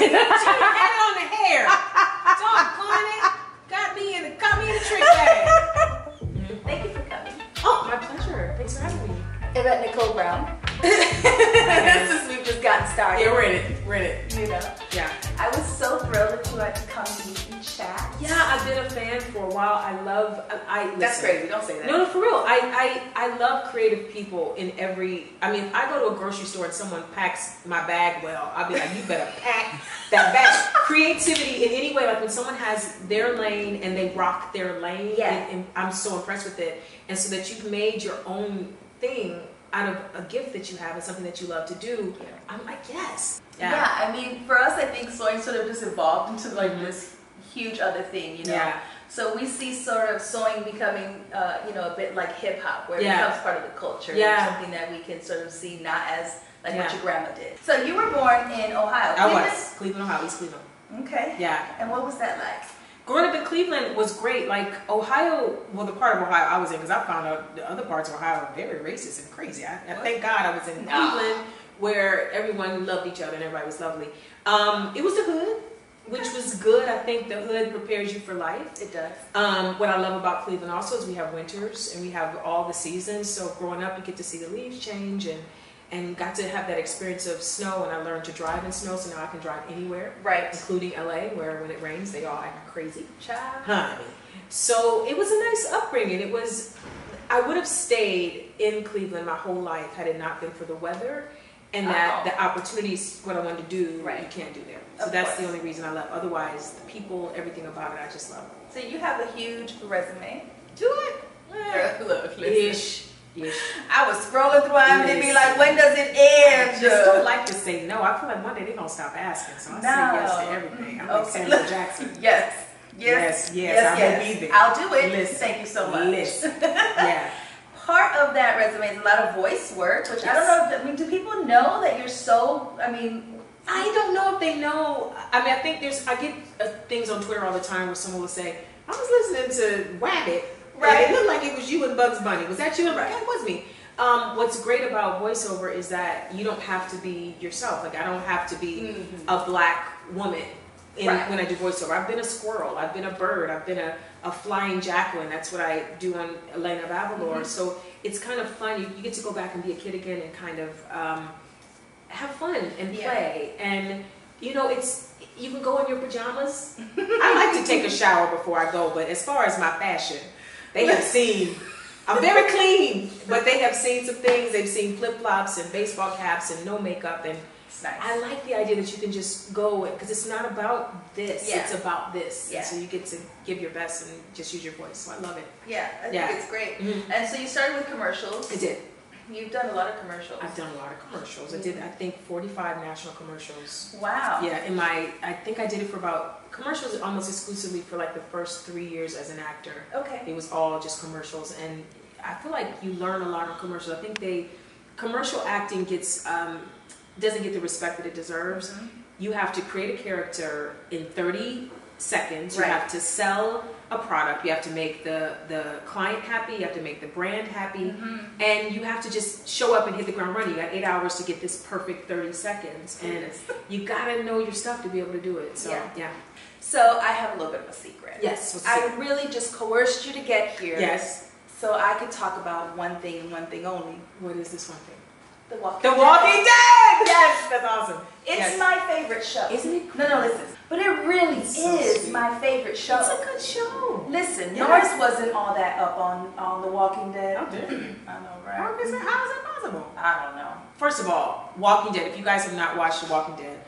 she had it on the hair. Doggone it. Got me in the, got me in the trick bag. Thank you for coming. Oh, my pleasure. Thanks for having me. Yvette Nicole Brown. Since we've just gotten started. Yeah, we're in it. We're in it. You know. Yeah. I was so thrilled that you had to come chat. Yeah, I've been a fan for a while. I love. I, I That's crazy. Don't say that. No, no, for real. I, I I love creative people in every. I mean, I go to a grocery store and someone packs my bag well. I'll be like, you better pack that bag. Creativity in any way, like when someone has their lane and they rock their lane. Yeah. and, and I'm so impressed with it. And so that you've made your own thing out of a gift that you have and something that you love to do. Yeah. I'm like, yes. Yeah. I mean, for us, I think sewing sort of just evolved into like this huge other thing, you know. Yeah. So we see sort of sewing becoming, uh, you know, a bit like hip hop, where it becomes part of the culture. Yeah. Something that we can sort of see not as like what your grandma did. So you were born in Ohio. I Cleveland? was Cleveland, Ohio, East Cleveland. Okay. Yeah. And what was that like? Growing up in Cleveland was great. Like Ohio, well, the part of Ohio I was in, because I found out the other parts of Ohio are very racist and crazy. I, I thank God I was in No. Cleveland, where everyone loved each other and everybody was lovely. Um, it was the hood, which was good. I think the hood prepares you for life. It does. Um, what I love about Cleveland also is we have winters and we have all the seasons. So growing up, you get to see the leaves change and and got to have that experience of snow. And I learned to drive in snow, so now I can drive anywhere Right. including LA, where when it rains, they all act crazy. Child. Honey. So it was a nice upbringing. It was, I would have stayed in Cleveland my whole life had it not been for the weather and that the opportunities, what I wanted to do, Right. you can't do there. So Of that's the only reason I love. Otherwise, the people, everything about it, I just love. So you have a huge resume. Do it. Eh. Look, listen. Ish. Ish. I was scrolling through them and it'd be like, when does it I end? just don't like to say no. I feel like one day they're gonna stop asking, so I say yes to everything. I'm Okay. like Samuel Jackson. Yes. Yes, Yes. yes, yes, I will be there. I'll do it. Listen. Thank you so much. Listen. Yeah. Of that resume is a lot of voice work, which I don't know. I mean, do people know that you're so? I mean, I don't know if they know. I mean, I think there's. I get uh, things on Twitter all the time where someone will say, "I was listening to Wabbit, Right. And it looked like it was you and Bugs Bunny. Was that you?" I'm Right. "Yeah, it was me." Um, what's great about voiceover is that you don't have to be yourself. Like I don't have to be Mhm. a black woman in, Right. when I do voiceover. I've been a squirrel. I've been a bird. I've been a, a flying jaquin. That's what I do on Elena of Avalor. Mhm. So it's kind of fun. You, you get to go back and be a kid again and kind of um, have fun and Yeah. play. And you know, it's you can go in your pajamas. I like to take a shower before I go, but as far as my fashion, they have seen. I'm very clean, but they have seen some things. They've seen flip flops and baseball caps and no makeup. And nice. I like the idea that you can just go because it's not about this. Yeah. It's about this. And Yeah. so you get to give your best and just use your voice. So I love it. yeah, I think Yeah. it's great. Mhm. And so you started with commercials. I did. You've done a lot of commercials. I've done a lot of commercials. I did, I think, 45 national commercials. Wow. Yeah, in my, I think I did it for about commercials almost exclusively for like the first three years as an actor. Okay. It was all just commercials, and I feel like you learn a lot on commercials. I think they, commercial acting gets um, doesn't get the respect that it deserves. Mhm. You have to create a character in 30 seconds. You have to sell a product. You have to make the the client happy. You have to make the brand happy. Mhm. And you have to just show up and hit the ground running. You got eight hours to get this perfect 30 seconds. And Yes. you gotta know your stuff to be able to do it. So, Yeah. yeah. So I have a little bit of a secret. Yes. I secret? really just coerced you to get here. Yes. So I could talk about one thing and one thing only. What is this one thing? The Walking The Dead. Walking Dead! Yes, that's awesome. It's Yes. my favorite show. Isn't it? No, no, listen. But it really It's is my favorite show. It's a good show. Listen, Yeah. Norris wasn't all that up on, on The Walking Dead. How dare you? I know, right? is that, how is that possible? I don't know. First of all, Walking Dead. If you guys have not watched The Walking Dead,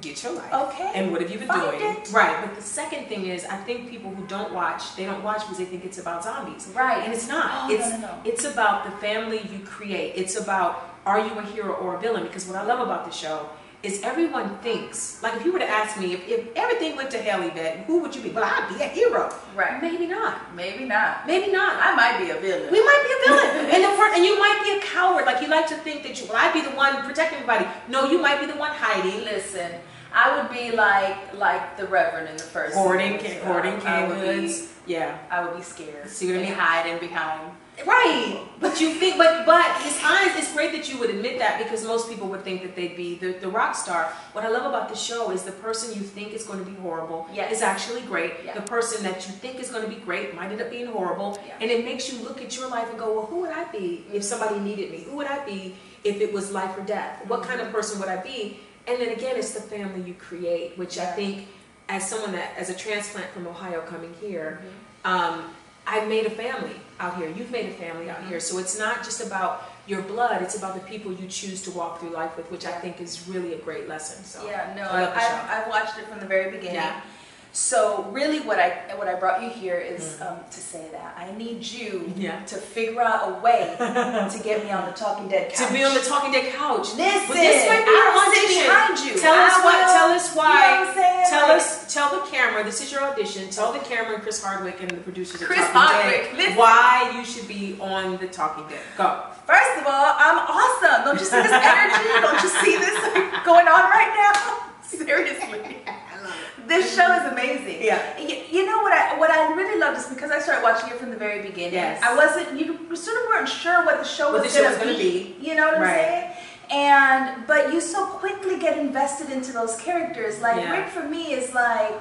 get your life. Okay. And what have you been Find doing? it. Right. But the second thing is, I think people who don't watch, they don't watch because they think it's about zombies. Right. And it's not. Oh, no, it's no, no. it's about the family you create. It's about are you a hero or a villain? Because what I love about the show is everyone thinks like if you were to ask me if, if everything went to hell, Yvette, who would you be? Well, I'd be a hero. Right. Maybe not. Maybe not. Maybe not. I might be a villain. We might be a villain, and, the fir- and you might be a coward. Like you like to think that you, well, I'd be the one protecting everybody. No, you might be the one hiding, Listen, I would be like like the Reverend in the first. hoarding, hoarding canned goods. Yeah, I would be scared. See what I and mean? Hiding behind Right. But you think, but but his eyes. It's great that you would admit that because most people would think that they'd be the, the rock star. What I love about the show is the person you think is going to be horrible Yes. is actually great. Yeah. The person that you think is going to be great might end up being horrible, Yeah. and it makes you look at your life and go, well, who would I be if somebody needed me? Who would I be if it was life or death? What kind of person would I be? And then again, it's the family you create, which I think, as someone that, as a transplant from Ohio coming here, Mm-hmm. um, I've made a family out here. You've made a family out here. So it's not just about your blood, it's about the people you choose to walk through life with, which I think is really a great lesson. So Yeah, no, I I, love the show. I've, I've watched it from the very beginning. Yeah. So really, what I what I brought you here is um, to say that I need you Mm. Yeah. to figure out a way to get me on the Talking Dead couch. to be on the Talking Dead couch. Listen, But this might be I'll your sit behind you. Tell us I what. Tell us why. Us. Tell the camera. This is your audition. Tell the camera and Chris Hardwick and the producers of Chris Talking Hardwick, Dead listen. why you should be on the Talking Dead. Go. First of all, I'm awesome. Don't you see this energy? Don't you see this going on right now? Seriously. This show is amazing. Yeah. Y- You know what I what I really loved is because I started watching it from the very beginning. Yes. I wasn't you sort of weren't sure what the show What was gonna, was gonna be. You know what I'm Right. saying? And but you so quickly get invested into those characters. Like Yeah. Rick for me is like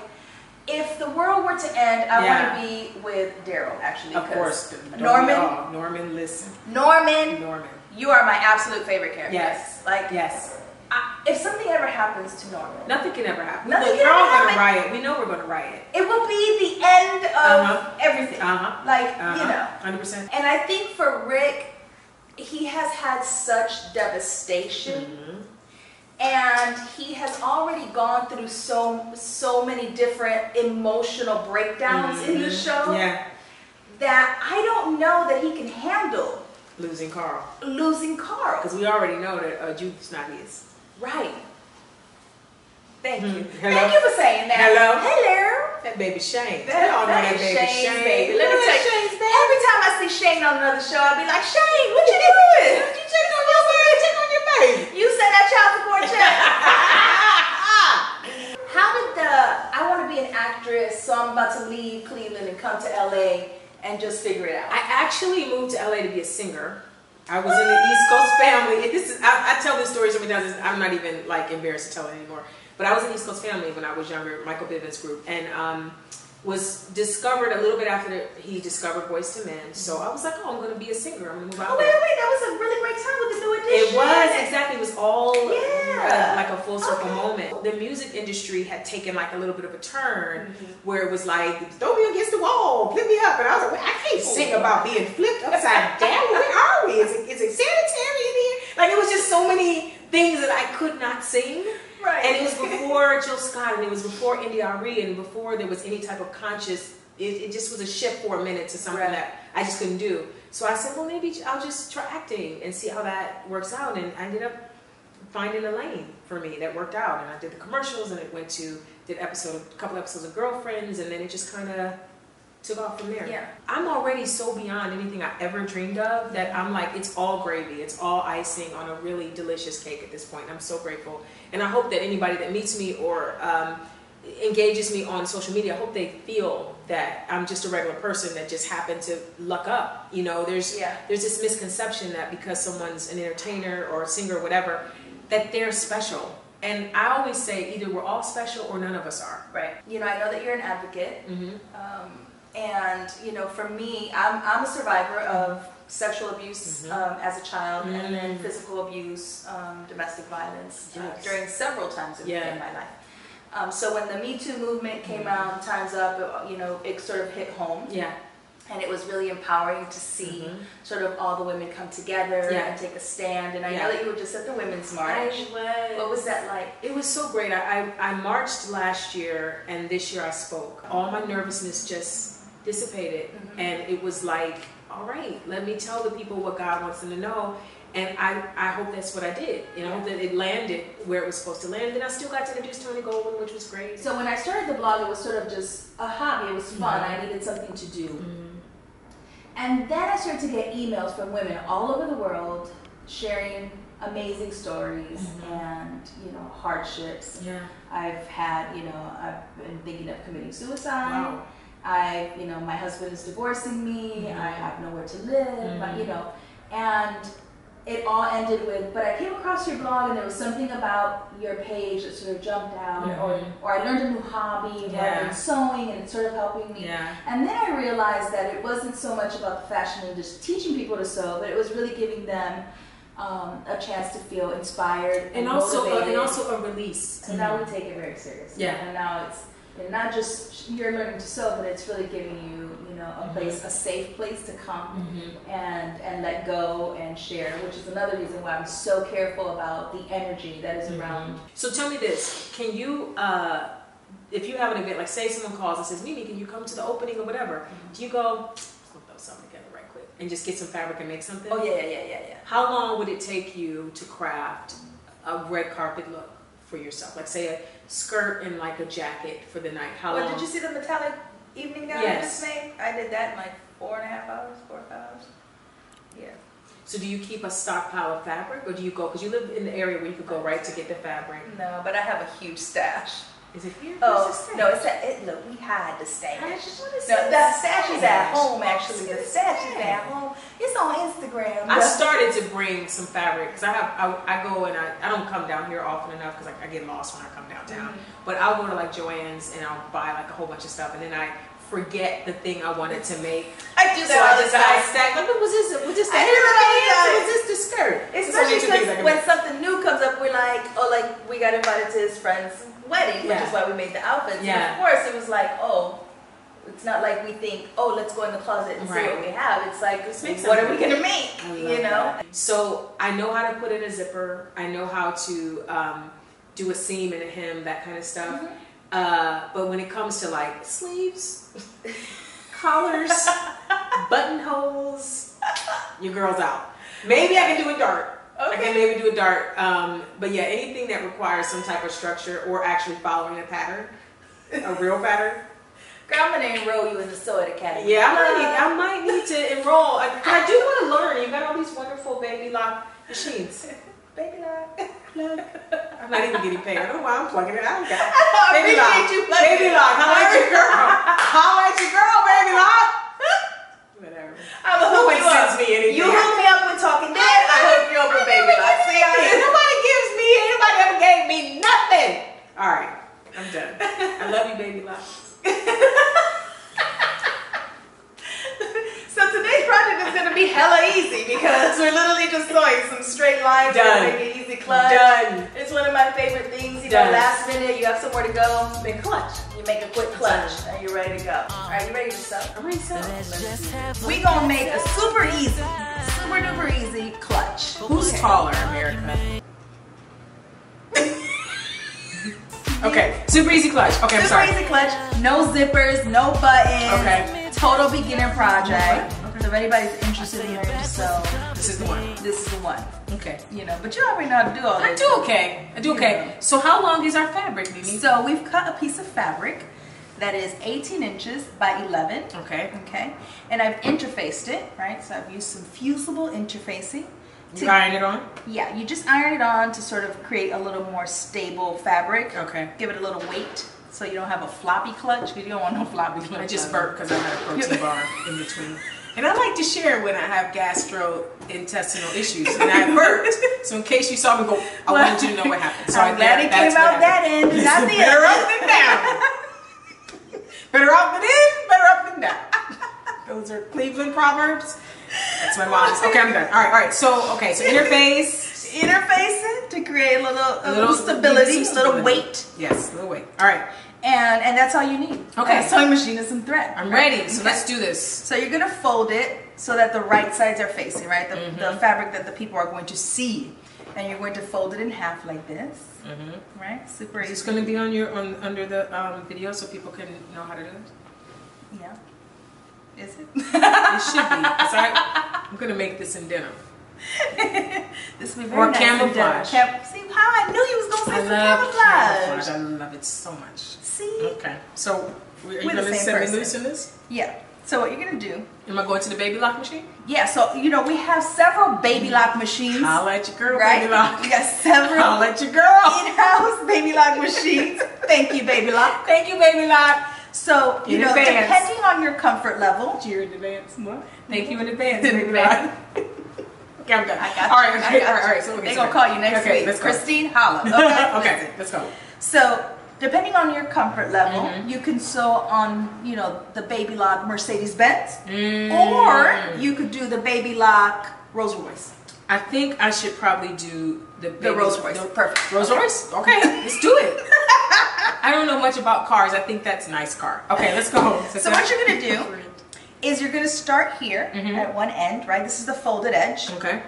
if the world were to end, I Yeah. want to be with Daryl actually. Of course. Norman. Norman, listen. Norman, Norman. you are my absolute favorite character. Yes. Like Yes. I, if something ever happens to Norman, Nothing can ever happen. Nothing Look, can we're all ever gonna happen. riot. We know we're gonna riot. it will be the end of Uh-huh. everything. Uh huh. Like Uh-huh. you know. Hundred percent. And I think for Rick, he has had such devastation. Mm-hmm. And he has already gone through so so many different emotional breakdowns in the show Mm-hmm. Yeah. that I don't know that he can handle Losing Carl. losing Carl. Because we already know that uh, Jude's not his. Right. Thank you. Mhm. Hello? Thank you for saying that. Hello? Hello. That baby Shane. That, all know that baby Shane's Shane. baby. Let me tell you. Shane's baby. Every time I see Shane on another show, I'll be like, Shane, what you doing? You check on your baby. Check on your baby. You send that child support check. How did the I want to be an actress, so I'm about to leave Cleveland and come to LA and just figure it out? I actually moved to LA to be a singer. I was in the East Coast family. And this is I, I tell this story so many times. I'm not even like embarrassed to tell it anymore. But I was in the East Coast family when I was younger. Michael Bivins group and um, was discovered a little bit after the, he discovered Boyz II Men. So I was like, oh, I'm going to be a singer. I'm going to move oh out wait, there. wait, that was a really great time with the new edition. It was exactly. It was all Yeah. uh, like a full circle Okay. moment. The music industry had taken like a little bit of a turn, Mm-hmm. where it was like, "Throw me against the wall, flip me up," and I was like, well, "I can't sing about being flipped upside down. Where are we? Is it, is it sanitary in here?" Like it was just so many things that I could not sing. Right. And it was before Jill Scott, and it was before India.Arie, and before there was any type of conscious. It, it just was a shift for a minute to something Right. that I just couldn't do. So I said, well, maybe I'll just try acting and see how that works out. And I ended up finding a lane for me that worked out. And I did the commercials, and it went to did episode a couple episodes of Girlfriends, and then it just kind of took off from there. Yeah. I'm already so beyond anything I ever dreamed of that I'm like, it's all gravy. It's all icing on a really delicious cake at this point. I'm so grateful. And I hope that anybody that meets me or um, engages me on social media, I hope they feel that I'm just a regular person that just happened to luck up. You know, there's Yeah. there's this misconception that because someone's an entertainer or a singer or whatever, that they're special. And I always say either we're all special or none of us are. Right. You know, I know that you're an advocate. Mm-hmm. Um, and you know, for me, I'm, I'm a survivor of sexual abuse Mhm. um, as a child, and then Mm. physical abuse, um, domestic violence uh, during several times in, Yeah. in my life. Um, so when the Me Too movement came out, Times Up, you know, it sort of hit home, Yeah. and it was really empowering to see Mhm. sort of all the women come together Yeah. and take a stand. And I Yeah. know that you were just at the Women's March. I was. What was that like? It was so great. I, I, I marched last year and this year I spoke. All my nervousness just dissipated. Mhm. And it was like, all right, let me tell the people what God wants them to know. And I, I hope that's what I did. You know, that it landed where it was supposed to land. And I still got to introduce Tony Goldwyn, which was great. So when I started the blog, it was sort of just a hobby. It was fun. Mhm. I needed something to do. Mhm. And then I started to get emails from women all over the world sharing amazing stories Mhm. and you know hardships. Yeah. I've had you know I've been thinking of committing suicide. Wow. I, you know, my husband is divorcing me. I have nowhere to live. But, you know, and it all ended with, but I came across your blog and there was something about your page that sort of jumped out, or, Mhm. or I learned a new hobby, Yeah. Sewing and it's sort of helping me. Yeah. And then I realized that it wasn't so much about the fashion and just teaching people to sew, but it was really giving them um, a chance to feel inspired and, And also, uh, and also a release. so now we take it very seriously. Yeah. And now it's and not just you're learning to sew, but it's really giving you, you know, a Mhm. place, a safe place to come Mhm. and and let go and share, which is another reason why I'm so careful about the energy that is around. So tell me this: Can you, uh, if you have an event, like say someone calls and says, "Mimi, can you come to the opening or whatever?" Do you go, "Let's something together right quick," and just get some fabric and make something? Oh yeah, yeah, yeah, yeah, yeah. How long would it take you to craft a red carpet look for yourself? Like say a skirt and like a jacket for the night. How Well, long? did you see the metallic evening gown I Yes. just made? I did that in like four and a half hours, four or five hours. Yeah. So do you keep a stockpile of fabric, or do you go because you live in the area where you could go right to get the fabric? No, but I have a huge stash. Is it here? Oh no, it's that. It, look, we hide the stash. I just want to see No, the stash is at home actually. The the stash is at home. It's on Instagram. I started to bring some fabric because I have I, I go and I, I don't come down here often enough because I, I get lost when I come downtown. Mm-hmm. But I'll go to like Joann's and I'll buy like a whole bunch of stuff and then I forget the thing I wanted to make. I do So that I all the just I time. stack like was this was this the I do that all the hair was this the skirt? Especially only two things I because when something new comes up, we're like, oh, like we got invited to his friend's wedding, which Yeah. is why we made the outfits. And of course, it was like, oh, it's not like we think, oh, let's go in the closet and see what we have. It's like, Let's make what are we gonna make? You know? that. So I know how to put in a zipper. I know how to um, do a seam and a hem, that kind of stuff. Mm-hmm. Uh, but when it comes to like sleeves, collars, buttonholes, your girl's out. Maybe I can do a dart. I can maybe do a dart. Um, but yeah, anything that requires some type of structure or actually following a pattern, a real pattern. Girl, I'm gonna enroll you in the Sew It Academy. Yeah, I might need, I might need to enroll. I, I do want to learn. You got all these wonderful baby lock machines. Baby lock. I'm not even getting paid. I don't know why I'm plugging it. I don't got I Baby lock. you Baby lock. Holla at your girl. Holla at your girl, baby lock. Whatever. I'm No one you up. sends me anything. You hook me up with Talking Dead. I up Baby Lock. See Ain't? Nobody gives me, anybody ever gave me nothing. All right, I'm done. I love you, baby lock. So today's project is gonna be hella easy because we're literally just sewing some straight lines Done. to make it easy clutch. Done. It's one of my favorite things. You know, last minute you have somewhere to go, Then clutch. you make a quick clutch and you're ready to go. All right, you ready to sew? I'm ready to sell. We gonna make a super easy, super duper easy clutch. Who's taller, America? okay, super easy clutch. Okay, I'm sorry. Super easy clutch, no zippers, no buttons. Okay. Total beginner project. If anybody's interested in learning so This is the one. this is the one. Okay. You know, but you already know how to do all I do okay. I do okay. So how long is our fabric, Mimi? So we've cut a piece of fabric that is 18 inches by 11. Okay. Okay, and I've interfaced it, right? So I've used some fusible interfacing. You iron it on? yeah, you just iron it on to sort of create a little more stable fabric. Okay. Give it a little weight so you don't have a floppy clutch because you don't want no floppy clutch. I just burped because I had a protein bar in between. And I like to share when I have gastrointestinal issues and I burped. So in case you saw me go, I wanted you to know what happened. So I'm glad it came out that end, not the better other. up than down. better up than in, better up than down. Those are Cleveland proverbs. That's my mom's. Okay, I'm done. All right, all right. So okay, so interface. Interface it to create a little, a little little- stability, a little weight, Yes, a little weight. All right, and and that's all you need. Okay. sewing machine and some thread. I'm right? ready. So Okay. let's do this. So you're gonna fold it so that the right sides are facing, right? The, Mm-hmm. the fabric that the people are going to see. And you're going to fold it in half like this, Mm-hmm. right? Super easy. It's going to be on your on under the um, video so people can know how to do it? Yeah. Is it? It should be. I, I'm gonna make this in denim. this will be very Or nice camouflage. Cam- See how I knew you was gonna I love camouflage. camouflage. I love it so much. See? Okay. So, are you We're gonna send person. me loose in this? Yeah. So what you're gonna do? Am I going to the baby lock machine? Yeah. So you know we have several baby lock machines, Holla let your girl, right? baby lock. We got several Holla at your girl. in-house baby lock machines. Thank you, baby lock. Thank you, baby lock. So you In know, advance. depending on your comfort level, Cheer in advance. What? Thank you in advance. Baby advance. Okay, I'm done. I got All. I okay, got all right, all right. So They get gonna call you next okay, week. Christine, holla. Okay. okay, let's go. So depending on your comfort level, Mhm. you can sew on, you know, the baby lock Mercedes Benz, Mm. or you could do the baby lock Rolls Royce. I think I should probably do the The Rolls Royce. the- Perfect. Rolls Royce? Okay, let's do it. I don't know much about cars. I think that's a nice car. Okay, let's go. So what you're gonna do is you're gonna start here Mhm. at one end, right? This is the folded edge, Okay,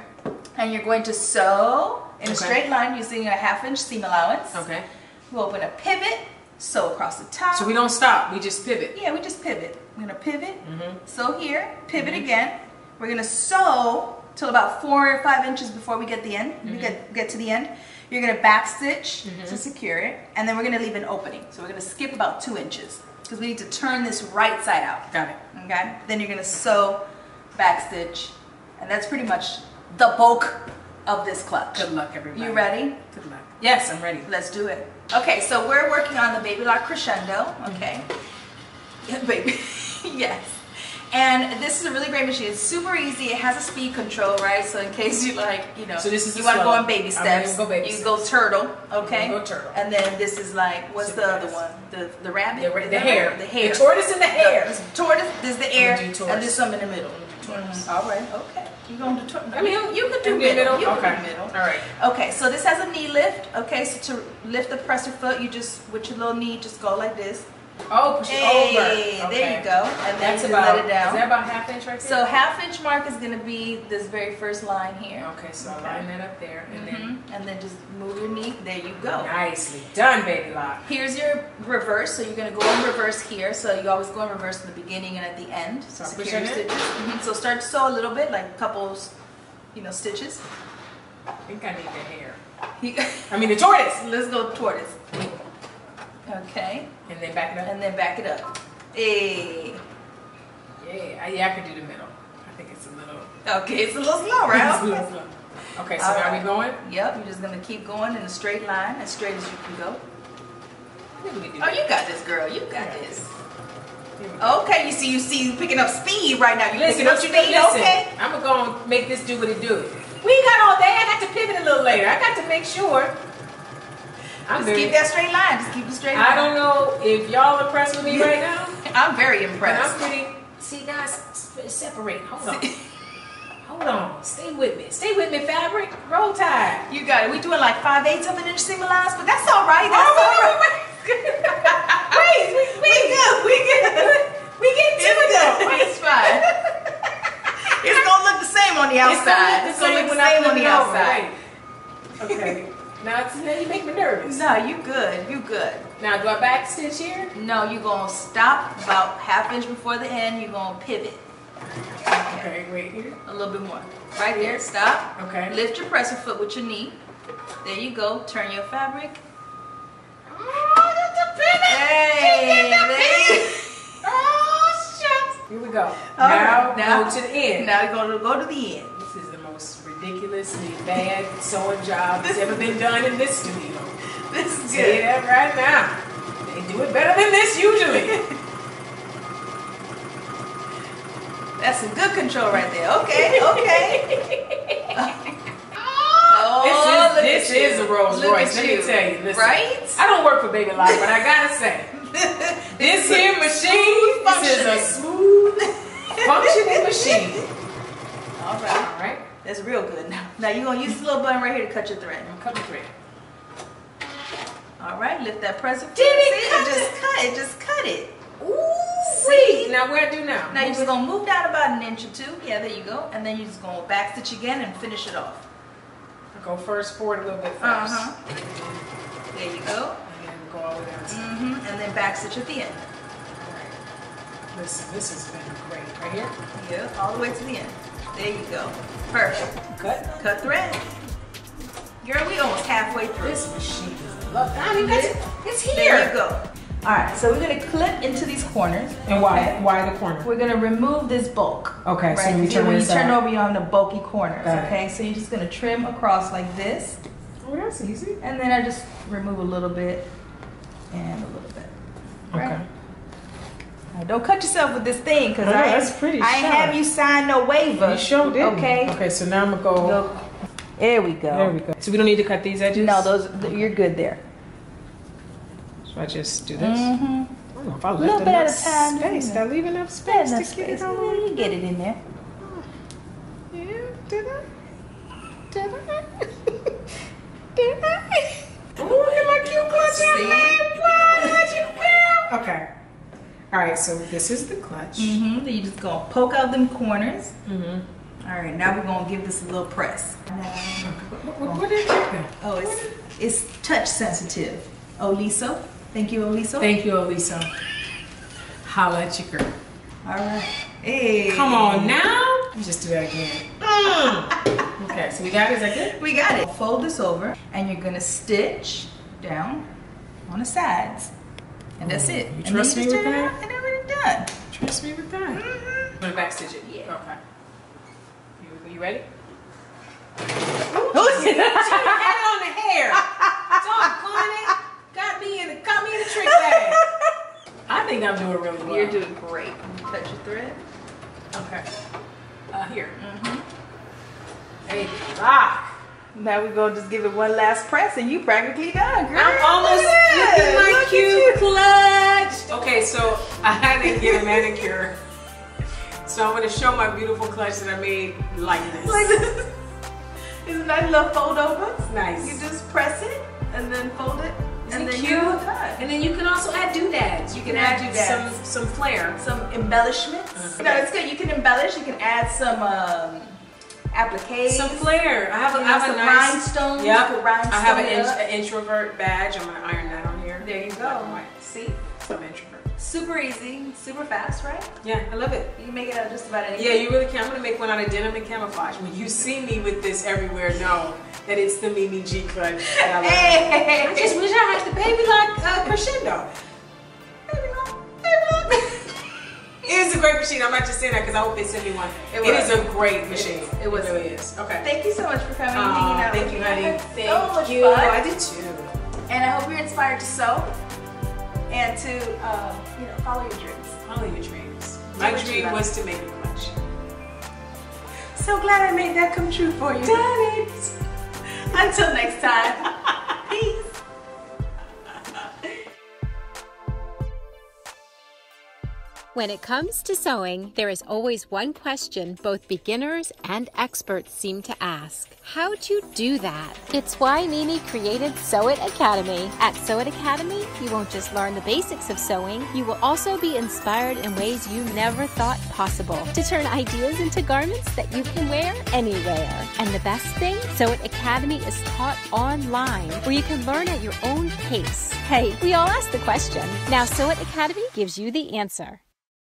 and you're going to sew in a straight line using a half inch seam allowance. okay. We open a pivot, sew across the top. So we don't stop. We just pivot. yeah, we just pivot. We're gonna pivot, Mm-hmm. sew here, pivot again. We're gonna sew till about four or five inches before we get the end. We get get to the end. You're gonna back stitch to secure it, and then we're gonna leave an opening. So we're gonna skip about two inches because we need to turn this right side out. Got it. Okay. Then you're gonna sew, back stitch, and that's pretty much the bulk of this clutch. Good luck, everybody. You ready? Good luck. Yes, I'm ready. Let's do it. Okay, so we're working on the baby lock crescendo. Okay, mm-hmm. yeah, baby, yes. And this is a really great machine. It's super easy. It has a speed control, right? So in case you like, you know, So this is you want to go on baby steps. go baby you steps. go turtle, okay? Go turtle. And then this is like, what's Super the other one? The the rabbit. The, Is the that hair. The hair. The tortoise and the. This is tortoise. This is the air, and this some in the middle. Mhm. All right. Okay. You going to tortoise? I mean, you, you could do in the middle. You okay. could do middle. All right. Okay, so this has a knee lift. Okay, so to lift the presser foot, you just with your little knee, just go like this. Oh, push it Hey, over. Okay. there you go, and then That's you about. let it down. Is that about half inch right there? so half inch mark is gonna be this very first line here. Okay, so Okay. I line that up there, and then Mhm, And then just move your knee. There you go. nicely done, baby lock. Here's your reverse. So you're gonna go in reverse here. So you always go in reverse in the beginning and at the end. So secure your it? stitches. Mhm, So start to sew a little bit, like a couple, you know, stitches. I think I need the hair. I mean the tortoise. Let's go tortoise. Okay. And then back it up. and then back it up. Hey. Yeah, I, yeah, I could do the middle. I think it's a little. Okay, it's a little slow, It's a right? little slow. Okay, so All now right. we going? yep, you're just gonna keep going in a straight line, as straight as you can go. I think we can do Oh, you got this, girl. You got Yeah. this. Here we go. Okay, you see, you see, you picking up speed right now. You Listen, picking up what you speed? Listen, okay? I'm gonna go and make this do what it do. We got all day. I got to pivot a little later. I got to make sure. I'm Just very, keep that straight line. Just keep it straight. I don't know if y'all impressed with me right now, I'm very but I'm impressed. pretty. See, guys, separate. Hold on. Hold on. Stay with me. Stay with me, fabric. Roll tide. You got it. We doing like five eighths of an inch seam allowance, but that's all right. That's Oh, all wait, right. Wait, we, we, good. We good. we get to it though. It's fine. it's gonna look the same on the outside. It's gonna look the the same same on the outside. Okay. Now, now you make me nervous. No, you good. You good. Now, do I back stitch here? No, you're gonna stop about half inch before the end. You're gonna pivot Okay, wait here. a little bit more. Right there. Stop. Okay. Lift your presser foot with your knee. There you go. Turn your fabric. Oh, that's a pivot. Hey, there Oh, shucks. Here we go. All now, right, now- go to the end. Now you're gonna go to the end. Ridiculously bad sewing job that's ever been done in this studio. This is Say good. that right now. They do it better than this usually. That's some good control right there. Okay, okay. Oh, this is, this is a Rolls Look Royce. Let me you. tell you. Listen, Right? I don't work for Baby Lock, but I gotta say, this here machine, this is a smooth, functioning machine. All right. All right, That's real good. Now, now you're gonna use this little button right here to cut your thread. I'm cutting thread. All right, lift that presser. Did it See, cut just cut it. Just cut it. Ooh, See? Now where do I do now? Now you're just gonna move down about an inch or two. Yeah, there you go. And then you're just gonna back stitch again and finish it off. I go first forward a little bit first, Uh huh. There you go. and then go all the way down. Mm-hmm. And then back stitch at the end. All right. Listen, this has been great. Right here. Yeah, all the way to the end. There you go. Perfect. Cut. Cut thread. Girl, we almost halfway through. This machine is love. I mean, that's, it's here. There you go. All right, so we're gonna clip into these corners. And why? Okay? Why the corner? We're gonna remove this bulk. Okay, so right? when you 'Cause turn when you turn over, you're on the bulky corners. Got it. okay, so you're just gonna trim across like this, Oh, that's easy. and then I just remove a little bit and a little bit. Right? Okay. Don't cut yourself with this thing, because Oh, I, that's pretty I ain't sharp. have you sign no waiver. You sure did. Okay. Okay, so now I'm gonna go. Go. There we go. There we go. So we don't need to cut these edges. No, those you're good there. So I just do this. Mm-hmm. I don't know if I left Little bit at enough a time, Space. Did I leave enough space There's to enough get space. it all? You get it in there. Yeah, did I? Did I? Right, so this is the clutch. Mm-hmm. Then you just gonna poke out them corners. Mm-hmm. All right, now we're gonna give this a little press. What, what, what did? Oh, it's it's touch sensitive. Oliso, thank you, Oliso. Thank you, Oliso. Holla at your girl. All right. Hey. Come on now. Let me just do that again. Mm. okay, so we got it. Is that good? We got it. Fold this over, and you're gonna stitch down on the sides, and that's it. You And trust me with that? Out, And then we're done. Trust me with that. Mhm. I'm gonna backstitch it. Yeah. Okay. You, you ready? Who's She had it on the hair. Doggone it. Got me in the got me in the trick bag. I think I'm doing really well. You're doing great. Touch your thread. Okay. Uh, here. Mm-hmm. Hey. Ah. Now we're gonna just give it one last press, and you practically done, girl. I'm almost Look at looking that. my Look cute you. clutch. Okay, so I didn't get a manicure. So I'm gonna show my beautiful clutch that I made like this. Like this. It's a nice little fold over. nice. You just press it and then fold it, Isn't and then cute? you do a cut. And then you can also add doodads. You can add add doodads. some some flair. Some embellishments. Uh-huh. No, it's good. You can embellish. You can add some um, appliques. Some flair. I have a, You I have a some nice. rhinestones. Yep. You rhinestone I have an, up. an introvert badge. I'm gonna iron that on here. There you go. white. See, So I'm introvert. Super easy, super fast, right? Yeah, I love it. You can make it out of just about anything. Yeah, you really can. I'm gonna make one out of denim and camouflage. When you see me with this everywhere, know that it's the Mimi G clutch. that I love. Hey, I just wish I had the baby like uh, crescendo. Baby look, baby look. It is a great machine. I'm not just saying that because I hope they send me one. It it is a great machine. It was. It really is. Okay. Thank you so much for coming and Aw, hanging out thank you, honey. Thank so you. fun. I did too. And I hope you're inspired to sew and to, um, you know, follow your dreams. Follow your dreams. My you dream was to make a clutch. So glad I made that come true for you. Done it. Until next time. When it comes to sewing, there is always one question both beginners and experts seem to ask. How'd you do that? It's why Mimi created Sew It Academy. At Sew It Academy, you won't just learn the basics of sewing, you will also be inspired in ways you never thought possible to turn ideas into garments that you can wear anywhere. And the best thing, Sew It Academy is taught online where you can learn at your own pace. Hey, we all ask the question. Now Sew It Academy gives you the answer.